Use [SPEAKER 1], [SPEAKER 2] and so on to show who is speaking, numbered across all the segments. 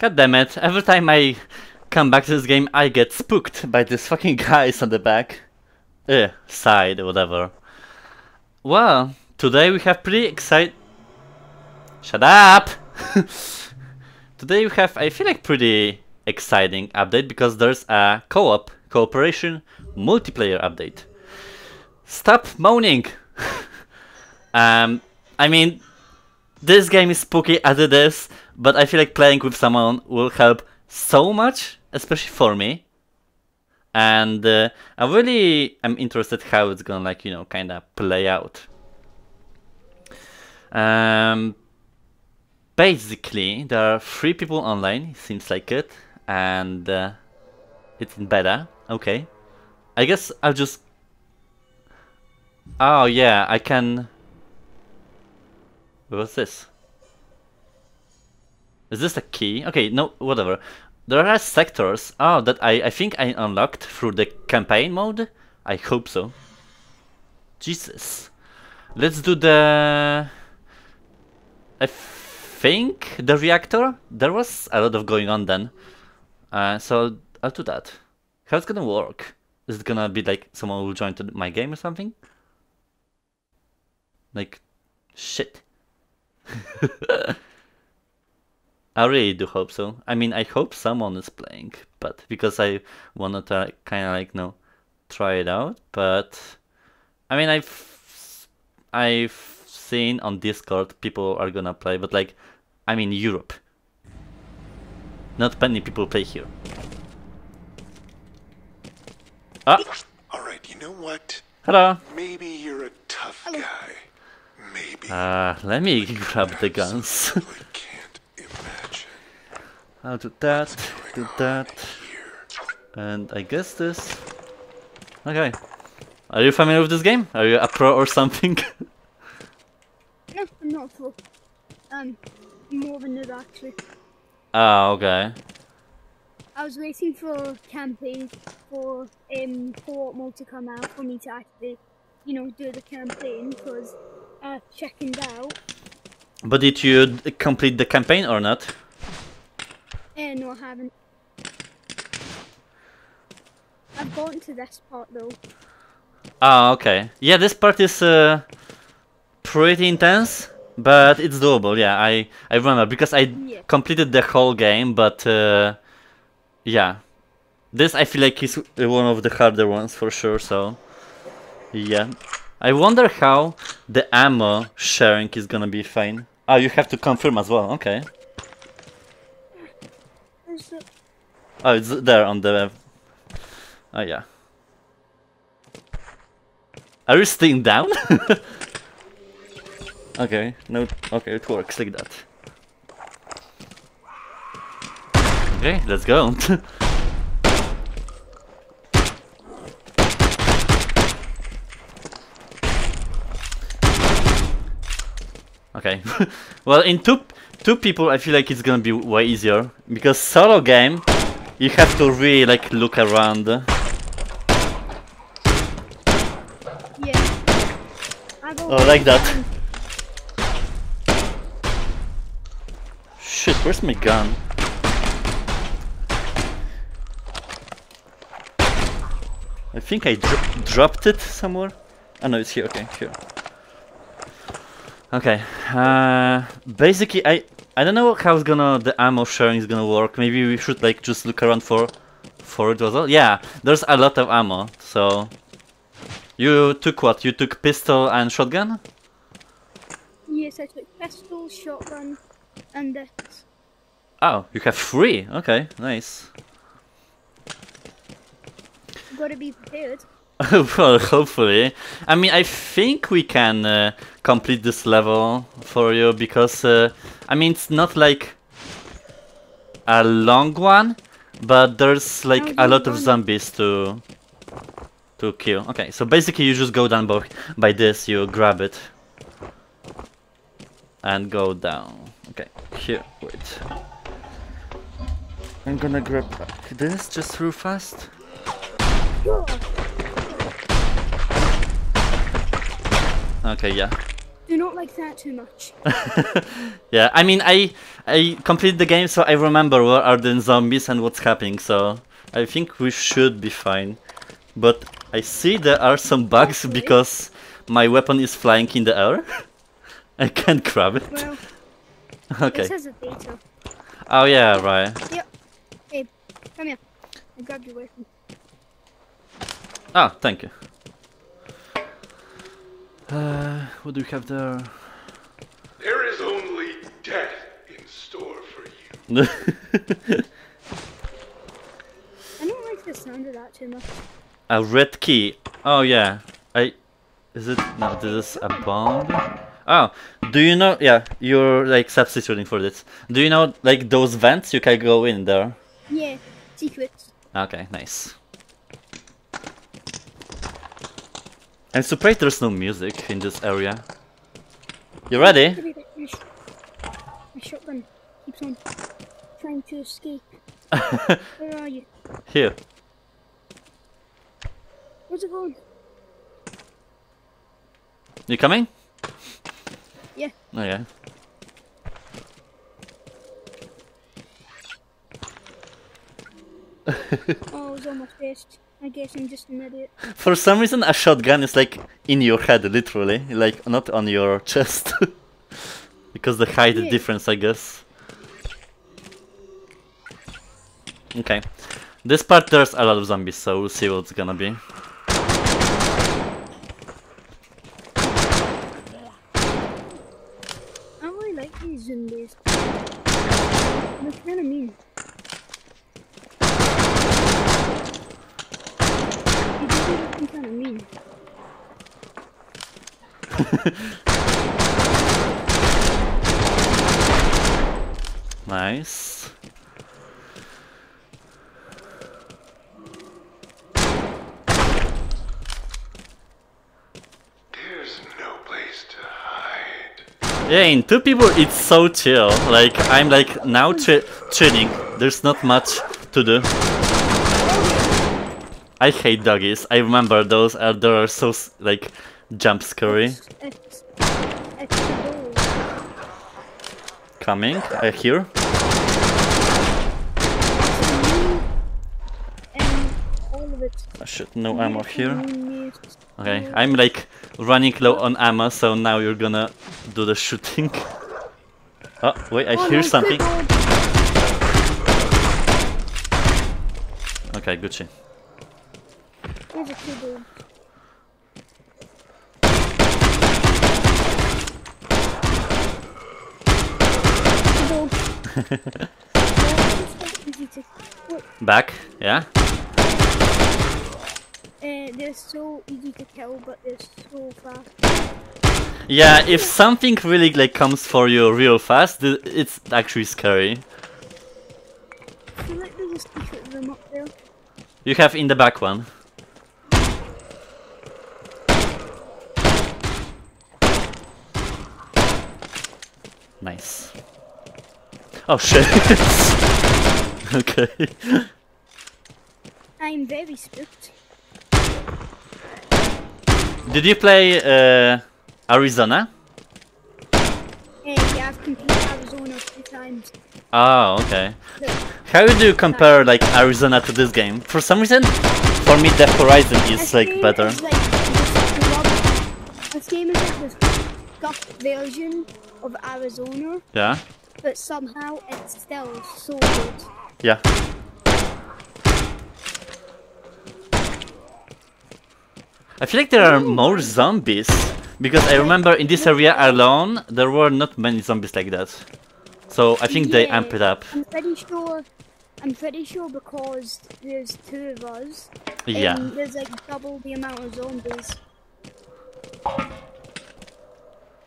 [SPEAKER 1] God damn it, every time I come back to this game, I get spooked by these fucking guys on the back. Eh, side, whatever. Well, today we have pretty exciting... Shut up! today we have, I feel like, pretty exciting update because there's a co-op, cooperation, multiplayer update. Stop moaning! um, I mean, this game is spooky as it is, but I feel like playing with someone will help so much, especially for me. And uh, I really am interested how it's gonna like, you know, kinda play out. Um, basically, there are three people online, seems like it, and uh, it's in beta, okay. I guess I'll just... Oh yeah, I can... What's this? Is this a key? Okay, no, whatever. There are sectors, oh, that I, I think I unlocked through the campaign mode? I hope so. Jesus. Let's do the... I think the reactor? There was a lot of going on then. Uh, so I'll do that. How's it gonna work? Is it gonna be like someone will join to my game or something? Like, shit. I really do hope so. I mean, I hope someone is playing, but because I wanted to kind of like, you know, try it out. But I mean, I've I've seen on Discord people are gonna play, but like, I'm in Europe. Not many people play here. Ah.
[SPEAKER 2] All right, you know what?
[SPEAKER 1] Hello.
[SPEAKER 2] Maybe you're a tough guy. Maybe.
[SPEAKER 1] Uh, let me grab the guns.
[SPEAKER 2] Simply can't.
[SPEAKER 1] I'll do that, do that, and I guess this. Okay. Are you familiar with this game? Are you a pro or something?
[SPEAKER 3] No, I'm not full. Um, more than that actually.
[SPEAKER 1] Ah, okay.
[SPEAKER 3] I was waiting for campaign for um co-op mode to come out for me to actually, you know, do the campaign because uh checking it out.
[SPEAKER 1] But did you complete the campaign or not?
[SPEAKER 3] No, I haven't. I've gotten to this part though.
[SPEAKER 1] Ah, okay. Yeah, this part is uh, pretty intense, but it's doable. Yeah, I I remember because I
[SPEAKER 3] Yeah.
[SPEAKER 1] completed the whole game, but uh, yeah, this I feel like is one of the harder ones for sure. So yeah, I wonder how the ammo sharing is gonna be fine. Ah, you have to confirm as well. Okay.
[SPEAKER 3] There's the-
[SPEAKER 1] Oh, it's there on the. Oh yeah. Are you staying down? okay, no. Okay, it works like that. Okay, let's go. okay. well, in two two people, I feel like it's gonna be way easier because solo game, you have to really like look around.
[SPEAKER 3] Yeah. I go
[SPEAKER 1] Oh, like that. Shit, where's my gun? I think I dro dropped it somewhere. Oh no, it's here. Okay, here. Okay. Uh, basically, I I don't know how's gonna the ammo sharing is gonna work. Maybe we should like just look around for for it as well. Yeah, there's a lot of ammo. So you took what? You took pistol and shotgun?
[SPEAKER 3] Yes, I took pistol, shotgun, and this.
[SPEAKER 1] Oh, you have three. Okay, nice.
[SPEAKER 3] Gotta be prepared.
[SPEAKER 1] well, hopefully. I mean, I think we can uh, complete this level for you because, uh, I mean, it's not like a long one, but there's like a lot of zombies to to kill. Okay, so basically you just go down by, by this, you grab it and go down. Okay, here, wait. I'm gonna grab this just real fast. Okay, yeah.
[SPEAKER 3] Do not like that too much.
[SPEAKER 1] Yeah, I mean, I I completed the game, so I remember what are the zombies and what's happening. So I think we should be fine. But I see there are some bugs
[SPEAKER 3] Hopefully.
[SPEAKER 1] because my weapon is flying in the air. I can't grab it.
[SPEAKER 3] Well,
[SPEAKER 1] Okay.
[SPEAKER 3] this a data.
[SPEAKER 1] Oh yeah, right.
[SPEAKER 3] Yep. Hey, come here. I grabbed your weapon.
[SPEAKER 1] Ah, thank you. Uh, what do we have there?
[SPEAKER 2] There is only death in store for you.
[SPEAKER 3] I don't like the sound of that too much.
[SPEAKER 1] a red key. Oh yeah. I. Is it? No, this is a bomb. Oh, do you know? Yeah, you're like substituting for this. Do you know like those vents? You can go in there.
[SPEAKER 3] Yeah, secrets.
[SPEAKER 1] Okay, nice. I'm surprised there's no music in this area. You ready?
[SPEAKER 3] Give me that- My, sh- my shotgun keeps on trying to escape. Where are you?
[SPEAKER 1] Here.
[SPEAKER 3] Where's it going?
[SPEAKER 1] You coming?
[SPEAKER 3] Yeah.
[SPEAKER 1] Oh yeah.
[SPEAKER 3] Oh, it was almost finished. I guess I'm just an idiot.
[SPEAKER 1] For some reason, a shotgun is like in your head, literally, like not on your chest, because the height
[SPEAKER 3] Yeah.
[SPEAKER 1] difference, I guess. Okay, this part there's a lot of zombies, so we'll see what's gonna be.
[SPEAKER 3] I don't really like these zombies. They're kind of mean. They do looking kind of mean.
[SPEAKER 1] Nice.
[SPEAKER 2] There's no place to hide.
[SPEAKER 1] Yeah, in two people it's so chill. Like I'm like now chi chilling. There's not much to do. I hate doggies. I remember those. Uh, are, they are so like jump.
[SPEAKER 3] It's, it's, goal.
[SPEAKER 1] Coming. Uh, I hear.
[SPEAKER 3] And all of.
[SPEAKER 1] I should no ammo here. Okay, I'm like running low on ammo, so now you're gonna do the shooting. Oh wait, I
[SPEAKER 3] Oh,
[SPEAKER 1] hear something. Okay, Gucci.
[SPEAKER 3] There's a keyboard. Keyboard. Oh, it's so easy to- Look,
[SPEAKER 1] Back. Yeah.
[SPEAKER 3] uh, they're so easy to kill, but they're so fast.
[SPEAKER 1] Yeah, if something really like comes for you real fast, it's actually scary.
[SPEAKER 3] I feel like there's a secret room up there.
[SPEAKER 1] You have in the back one. Nice. Oh shit. okay.
[SPEAKER 3] I'm very spooked.
[SPEAKER 1] Did you play uh, Arizona?
[SPEAKER 3] Uh, yeah, I've completed Arizona times.
[SPEAKER 1] Oh, okay. How do you compare like Arizona to this game? For some reason, for me the Horizon is like better.
[SPEAKER 3] is like the This game is like the version of Arizona,
[SPEAKER 1] Yeah.
[SPEAKER 3] But somehow it's still so good.
[SPEAKER 1] Yeah. I feel like there are more zombies because I remember in this area alone there were not many zombies like that. So I think they
[SPEAKER 3] Yeah,
[SPEAKER 1] amp it up.
[SPEAKER 3] I'm pretty sure. I'm pretty sure because there's two of us.
[SPEAKER 1] Yeah.
[SPEAKER 3] there's like double the amount of zombies.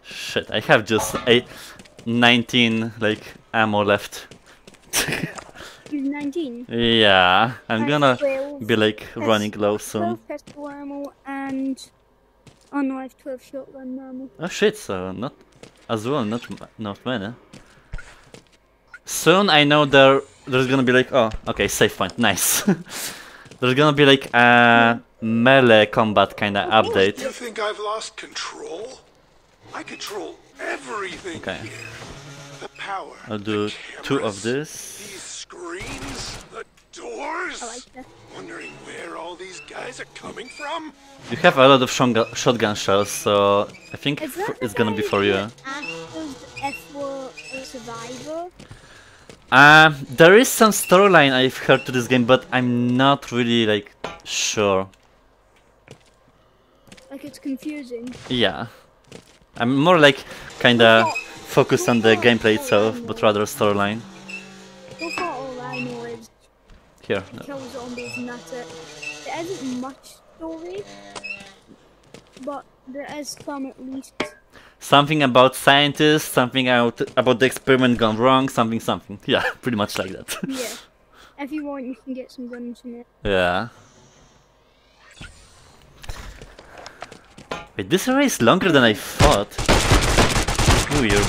[SPEAKER 1] Shit, I have just eight, 19 like ammo left.
[SPEAKER 3] 19.
[SPEAKER 1] yeah, I'm
[SPEAKER 3] I
[SPEAKER 1] gonna
[SPEAKER 3] 12,
[SPEAKER 1] be like running low
[SPEAKER 3] 12
[SPEAKER 1] soon.
[SPEAKER 3] pistol ammo and. Oh no, I have 12 shotgun ammo.
[SPEAKER 1] Oh shit, so not as well, not not many. Soon I know there there's gonna be like oh okay safe point nice. there's gonna be like a melee combat kind of update.
[SPEAKER 2] You think I've lost control? I control everything
[SPEAKER 1] Okay.
[SPEAKER 2] here. The power.
[SPEAKER 1] I'll
[SPEAKER 2] the
[SPEAKER 1] do two of
[SPEAKER 2] cameras,
[SPEAKER 1] this.
[SPEAKER 2] These screens, the doors.
[SPEAKER 3] I like that.
[SPEAKER 2] Wondering where all these guys are coming from.
[SPEAKER 1] You have a lot of shotgun, shotgun shells, so I think
[SPEAKER 3] Is
[SPEAKER 1] f- it's gonna be for you.
[SPEAKER 3] that After F were a survivor.
[SPEAKER 1] Um, there is some storyline I've heard to this game, but I'm not really like sure.
[SPEAKER 3] Like it's confusing.
[SPEAKER 1] Yeah, I'm more like kinda focused on the gameplay itself, but rather storyline.
[SPEAKER 3] So far, all I know is
[SPEAKER 1] Here, no.
[SPEAKER 3] kill zombies and that's it. There isn't much story, but there is some at least.
[SPEAKER 1] something about scientists, something out about the experiment gone wrong, something, something. Yeah, pretty much like that.
[SPEAKER 3] Yeah. if you want, you can get some guns from it.
[SPEAKER 1] yeah. Wait, this array is longer than I thought. Weird.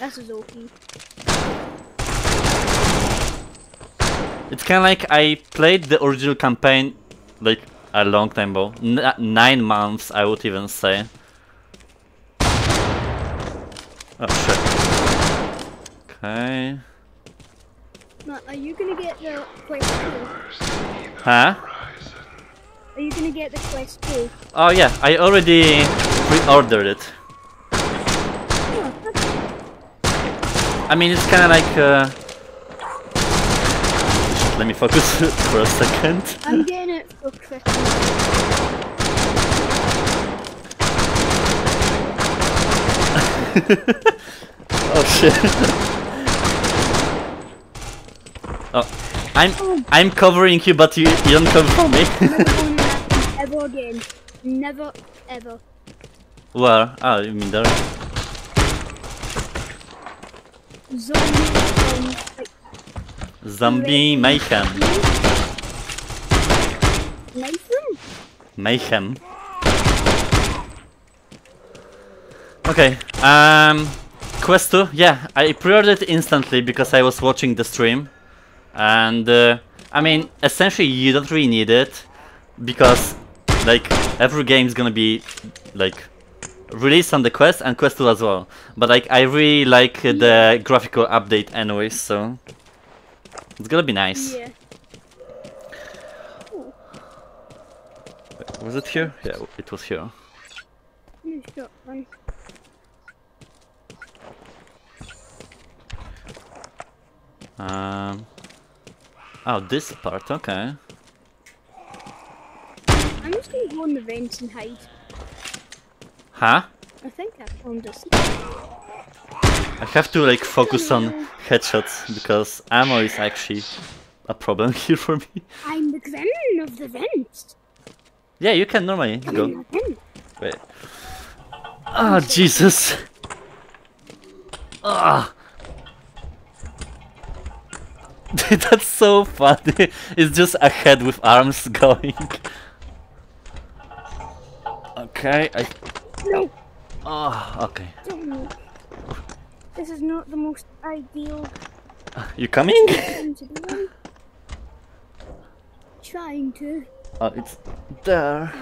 [SPEAKER 3] This is OP.
[SPEAKER 1] It's kind of like I played the original campaign like a long time ago. N- uh, nine months, I would even say. Oh shit. Okay.
[SPEAKER 3] Matt, are you gonna get the two?
[SPEAKER 1] Huh?
[SPEAKER 3] Are you gonna get the quest two?
[SPEAKER 1] Oh yeah, I already pre-ordered it.
[SPEAKER 3] Oh,
[SPEAKER 1] I mean, it's kind of like. Uh... Let me focus for a second.
[SPEAKER 3] I'm getting it for Christmas.
[SPEAKER 1] Oh shit. oh, I'm I'm covering you, but you, you don't cover for me.
[SPEAKER 3] Never ever again. Never ever.
[SPEAKER 1] Where? Oh, you mean there?
[SPEAKER 3] Zombies um,
[SPEAKER 1] Zombie mayhem.
[SPEAKER 3] Nathan?
[SPEAKER 1] Mayhem. Okay. Um, Quest 2. Yeah, I pre-ordered it instantly because I was watching the stream, and uh, I mean, essentially, you don't really need it because like every game is gonna be like released on the Quest and Quest 2 as well. But like, I really like the graphical update anyways, so it's gonna be nice.
[SPEAKER 3] Yeah.
[SPEAKER 1] Was it here? Yeah, it was here. Um. Oh, this part. Okay.
[SPEAKER 3] I'm just gonna go in the vents and hide.
[SPEAKER 1] Huh?
[SPEAKER 3] I think I found this.
[SPEAKER 1] I have to like focus on headshots because ammo is actually a problem here for me.
[SPEAKER 3] I'm the gremlin of the vents.
[SPEAKER 1] Yeah, you can normally
[SPEAKER 3] Come
[SPEAKER 1] go.
[SPEAKER 3] in the vent.
[SPEAKER 1] Wait. Oh Jesus. Ah. That's so funny. It's just a head with arms going. Okay, I.
[SPEAKER 3] No,
[SPEAKER 1] Oh, okay.
[SPEAKER 3] This is not the most ideal
[SPEAKER 1] You coming?
[SPEAKER 3] to. Trying to.
[SPEAKER 1] Oh, it's there.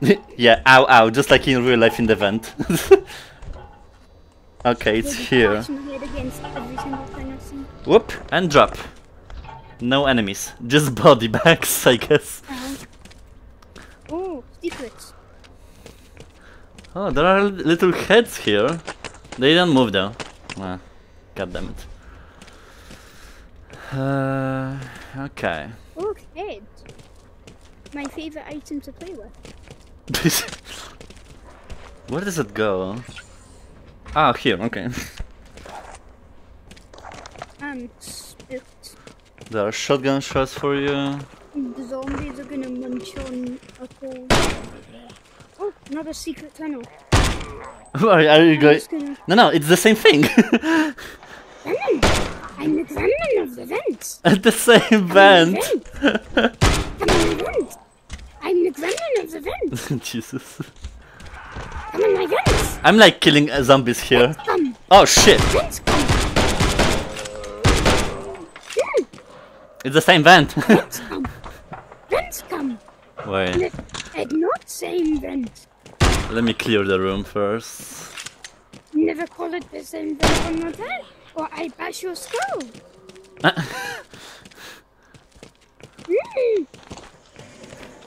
[SPEAKER 1] yeah, ow, ow, just like in real life in the vent. okay, it's here.
[SPEAKER 3] clash in my head against every single thing I see.
[SPEAKER 1] Whoop, and drop. No enemies, just body bags, I guess.
[SPEAKER 3] Ow. Oh, secrets.
[SPEAKER 1] Oh, there are little heads here. They don't move though. Ah, God damn it. Uh, okay.
[SPEAKER 3] Oh, head. My favorite item to play with.
[SPEAKER 1] Where does it go? Ah, here, okay.
[SPEAKER 3] I'm spooked.
[SPEAKER 1] There are shotgun shots for you.
[SPEAKER 3] The zombies gonna on a. Oh, another secret tunnel.
[SPEAKER 1] Where are you going?
[SPEAKER 3] gonna.
[SPEAKER 1] No, no, it's the same thing.
[SPEAKER 3] Gremlin! I'm the gremlin of the vent.
[SPEAKER 1] At the same
[SPEAKER 3] I'm
[SPEAKER 1] vent.
[SPEAKER 3] the vent! I'm in the vent! I'm the gremlin of the vent!
[SPEAKER 1] Jesus.
[SPEAKER 3] Come in my vents!
[SPEAKER 1] I'm like killing uh, zombies here. Oh shit! It's the same vent.
[SPEAKER 3] Vents come! Vents come!
[SPEAKER 1] Wait.
[SPEAKER 3] It's not same vent!
[SPEAKER 1] Let me clear the room first.
[SPEAKER 3] Never call it the same thing one more time, or I bash your skull. Mm.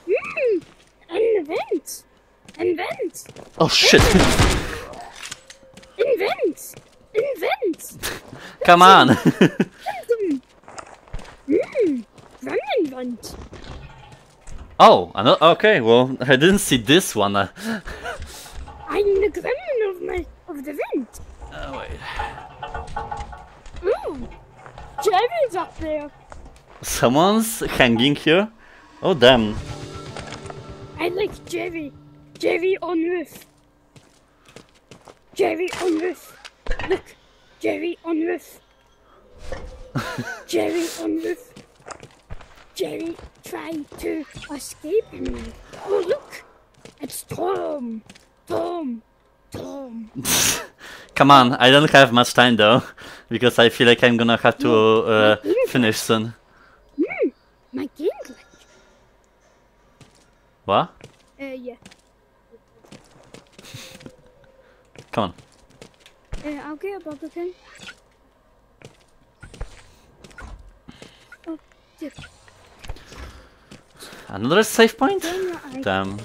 [SPEAKER 3] Mm. Invent. Invent.
[SPEAKER 1] Oh shit!
[SPEAKER 3] Invent. Invent.
[SPEAKER 1] Come on!
[SPEAKER 3] Mm. Run invent.
[SPEAKER 1] Oh, I know, okay, well, I didn't see this one.
[SPEAKER 3] I'm the gremlin of my of the vent.
[SPEAKER 1] oh, wait.
[SPEAKER 3] Mm. Jerry's up there.
[SPEAKER 1] Someone's hanging here? Oh, damn.
[SPEAKER 3] I like Jerry. Jerry on roof. Jerry on roof. Look. Jerry on roof. Jerry on roof. Jerry trying to escape me. Oh look. It's Tom. Tom. Tom.
[SPEAKER 1] Come on, I don't have much time though, because I feel like I'm gonna have to uh, finish soon.
[SPEAKER 3] Hmm. My game glitch.
[SPEAKER 1] What?
[SPEAKER 3] Uh yeah.
[SPEAKER 1] Come on.
[SPEAKER 3] Uh, I'll get a bubble gun. Oh, dear.
[SPEAKER 1] Another save point?
[SPEAKER 3] Damn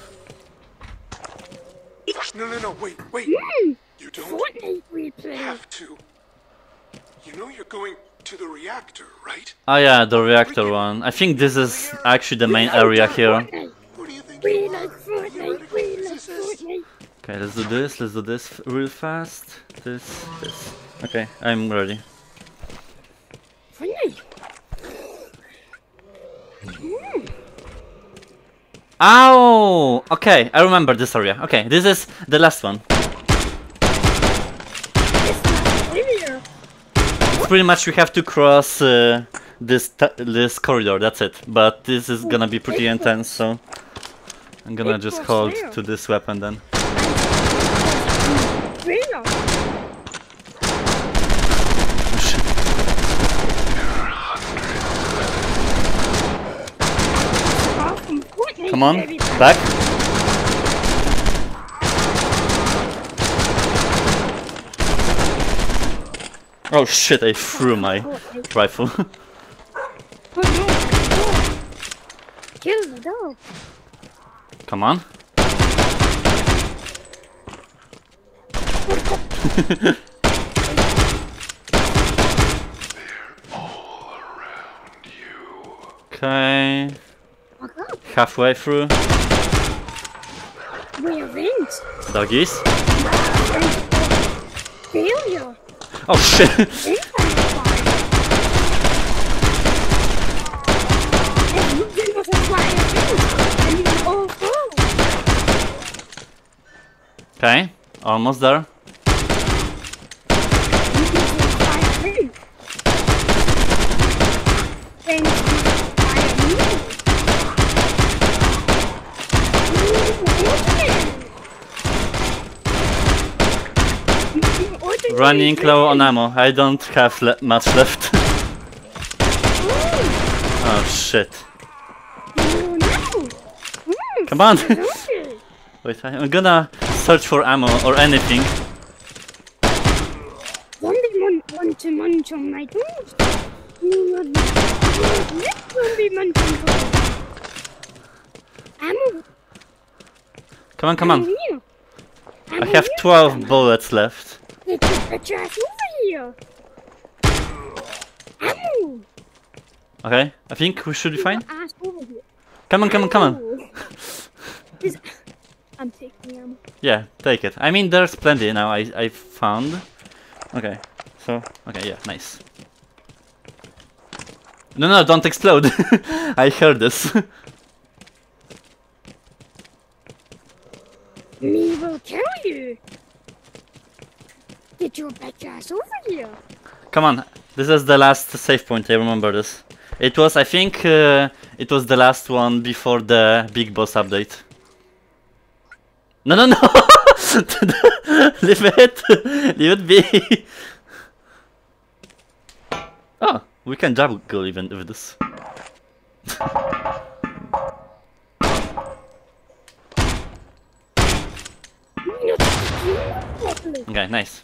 [SPEAKER 3] your
[SPEAKER 2] No, no, no, wait, wait.
[SPEAKER 3] Hmm.
[SPEAKER 2] You don't have to. You know you're going to the reactor, right?
[SPEAKER 1] Oh yeah, the reactor one. I think this is actually the main area here.
[SPEAKER 3] Fortnite.
[SPEAKER 2] What do you think?
[SPEAKER 3] We like Fortnite. We like Fortnite.
[SPEAKER 1] Okay, let's do this, let's do this real fast. This, this. Okay, I'm ready. Ow! Okay, I remember this area. Okay, this is the last one. Pretty much we have to cross uh, this this corridor, that's it. But this is gonna be pretty intense, so I'm gonna just hold to this weapon then.
[SPEAKER 3] Real. Far from Fortnite,
[SPEAKER 1] Come on, back. Oh shit, I threw my rifle.
[SPEAKER 3] Kill the dog.
[SPEAKER 1] Come on. Okay. Halfway through.
[SPEAKER 3] We avenge.
[SPEAKER 1] Doggies.
[SPEAKER 3] Failure.
[SPEAKER 1] Oh shit!
[SPEAKER 3] Impact fire. And
[SPEAKER 1] Running low on ammo. I don't have le- much left. oh shit. Come on. Wait, I'm gonna search for ammo or anything.
[SPEAKER 3] Zombie mon- want to munch on my toes. You would let zombie munch on. Ammo.
[SPEAKER 1] Come on, come on. I have 12 bullets left.
[SPEAKER 3] Get your bitch ass over here. Ammo.
[SPEAKER 1] Okay, I think we should be fine.
[SPEAKER 3] Your ass over here.
[SPEAKER 1] Come on, come on, come on.
[SPEAKER 3] I'm taking ammo.
[SPEAKER 1] Yeah, take it. I mean, there's plenty now. I I found. Okay, so okay, yeah, nice. No, no, don't explode. I heard this.
[SPEAKER 3] Me will kill you. Get your bitch ass over here.
[SPEAKER 1] Come on, this is the last save point. I remember this. It was, I think, uh, it was the last one before the big boss update. No, no, no! Leave it! Leave it be! oh, we can juggle even with this. Okay, nice.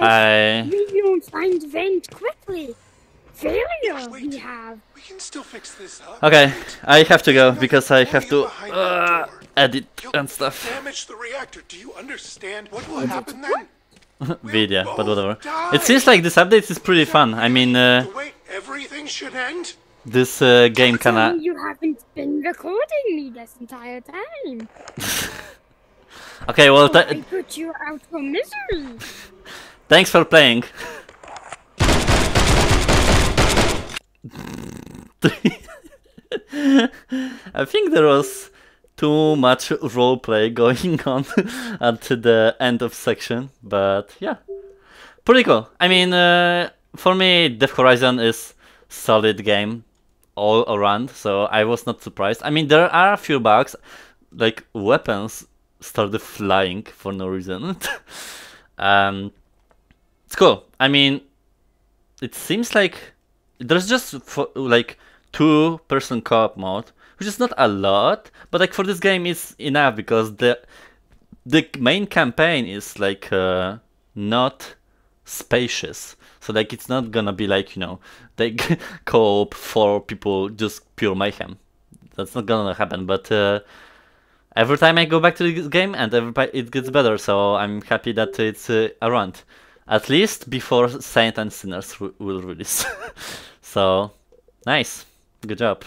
[SPEAKER 1] I
[SPEAKER 3] We don't find vent quickly. Failure
[SPEAKER 2] Wait.
[SPEAKER 3] we have.
[SPEAKER 2] We can still fix this up.
[SPEAKER 1] okay. I have to go because I have to uh, edit
[SPEAKER 2] You'll
[SPEAKER 1] and stuff.
[SPEAKER 2] Damage the reactor. Do you understand what will happen then?
[SPEAKER 1] Video, but whatever.
[SPEAKER 2] die.
[SPEAKER 1] It seems like this update is pretty fun. I mean, uh,
[SPEAKER 2] The way everything should end?
[SPEAKER 1] this uh, game
[SPEAKER 3] Tell
[SPEAKER 1] kinda.
[SPEAKER 3] you haven't been recording me this entire time.
[SPEAKER 1] Okay, well,
[SPEAKER 3] I put you out for misery.
[SPEAKER 1] thanks for playing. I think there was too much roleplay going on at the end of section, but yeah, pretty cool. I mean, uh, for me, Death Horizon is solid game all around, so I was not surprised. I mean, there are a few bugs, like weapons started flying for no reason. um, it's cool. I mean, it seems like there's just like two person co-op mode, which is not a lot, but like for this game it's enough because the the main campaign is like uh, not spacious. So like it's not gonna be like you know like co-op for people just pure mayhem. That's not gonna happen. But uh, every time I go back to this game and every it gets better. So I'm happy that it's uh, around. At least before Saint and Sinners will release. so nice, good job.